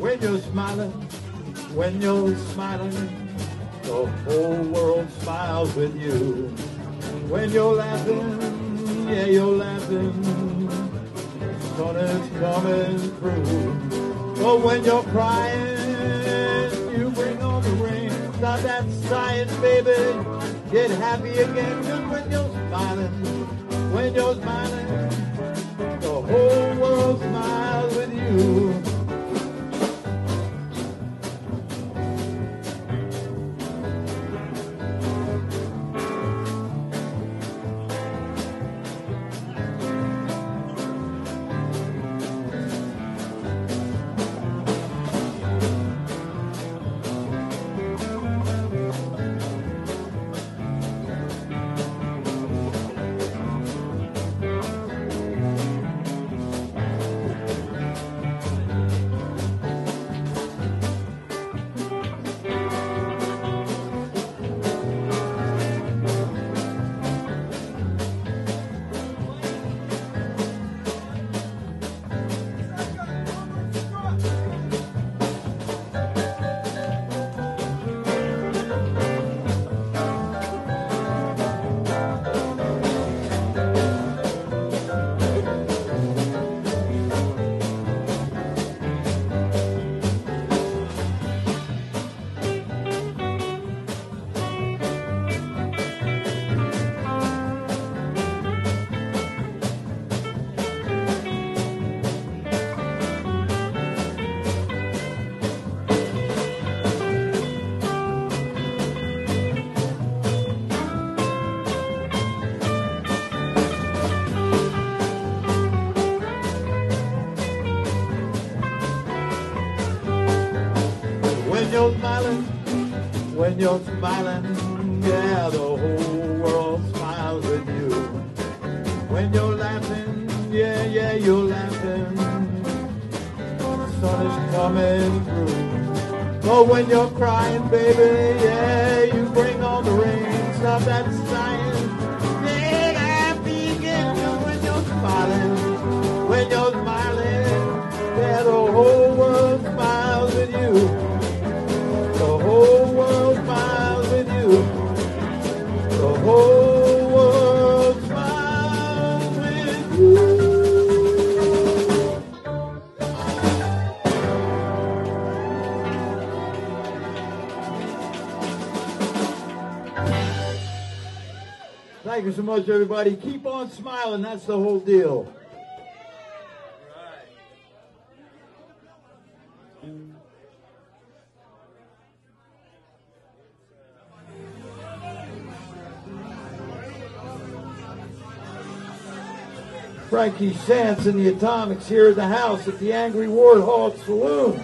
When you're smiling, when you're smiling, the whole world smiles with you. When you're laughing, yeah, you're laughing, sun is coming through. But when you're crying, you bring on the rain. Stop that sighing, baby. Get happy again, cause when you're smiling, when you're smiling, the whole world When you're smiling, when you're smiling, yeah, the whole world smiles with you. When you're laughing, yeah, yeah, you're laughing, the sun is coming through. But when you're crying, baby, yeah, you bring on the rain. Stop that sighing, Thank you so much, everybody. Keep on smiling. That's the whole deal. Frankie Sands and the Atomics here at the house at the Angry Warthog Saloon.